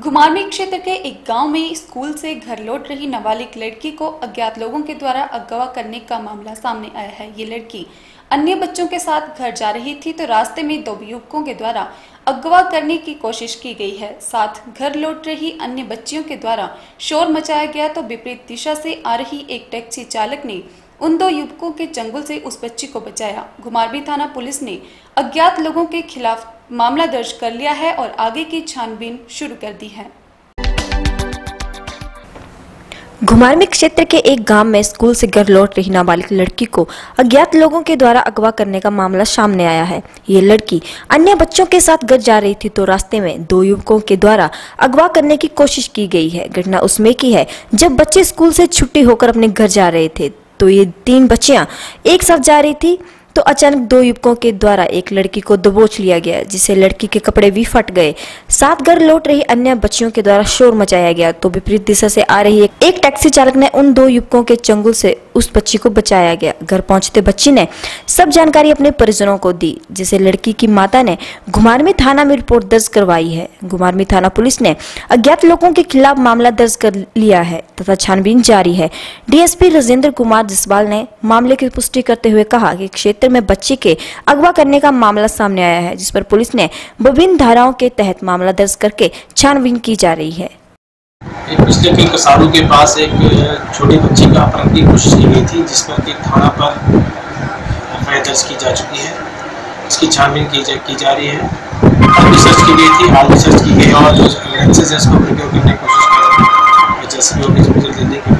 घुमारवी क्षेत्र के एक गाँव में स्कूल से घर लौट रही नाबालिग लड़की को अज्ञात लोगों के द्वारा अगवा करने का मामला सामने आया है। ये लड़की अन्य बच्चों के साथ घर जा रही थी तो रास्ते में दो युवकों के द्वारा अगवा करने की कोशिश की गई है। साथ घर लौट रही अन्य बच्चियों के द्वारा शोर मचाया गया तो विपरीत दिशा से आ रही एक टैक्सी चालक ने उन दो युवकों के चंगुल से उस बच्ची को बचाया। घुमारवी थाना पुलिस ने अज्ञात लोगों के खिलाफ मामला दर्ज कर लिया है और आगे की छानबीन शुरू कर दी है। घुमारवी क्षेत्र के एक गाँव में स्कूल से घर लौट रही नाबालिग लड़की को अज्ञात लोगों के द्वारा अगवा करने का मामला सामने आया है। ये लड़की अन्य बच्चों के साथ घर जा रही थी तो रास्ते में दो युवकों के द्वारा अगवा करने की कोशिश की गई है। घटना उसमें की है जब बच्चे स्कूल से छुट्टी होकर अपने घर जा रहे थे। तो ये तीन बच्चियाँ एक साथ जा रही थी। तो अचानक दो युवकों के द्वारा एक लड़की को दबोच लिया गया जिससे लड़की के कपड़े भी फट गए। साथ घर लौट रही अन्य बच्चियों के द्वारा शोर मचाया गया तो विपरीत दिशा से आ रही एक, एक टैक्सी चालक ने उन दो युवकों के चंगुल से उस बच्ची को बचाया गया। घर पहुँचते बच्ची ने सब जानकारी अपने परिजनों को दी जिसे लड़की की माता ने घुमारमी थाना में रिपोर्ट दर्ज करवाई है। घुमारमी थाना पुलिस ने अज्ञात लोगों के खिलाफ मामला दर्ज कर लिया है तथा छानबीन जारी है। डीएसपी राजेंद्र कुमार जसवाल ने मामले की पुष्टि करते हुए कहा कि क्षेत्र में बच्चे के अगवा करने का मामला सामने आया है जिस पर पुलिस ने विभिन्न धाराओं के तहत मामला दर्ज करके छानबीन की जा रही है। पिछले कई सालों के पास एक छोटी बच्ची का अपहरण की कोशिश की गई थी जिस पर थाना पर एफ़ दर्ज की जा चुकी है। इसकी छानबीन की जा, की जा रही है। कल भी सर्च की गई थी आज भी सर्च की गई और जो एविडेंसेज है उसको प्रिपेयर करने की कोशिश कर रहे हैं। जैसे भी मुझे देने की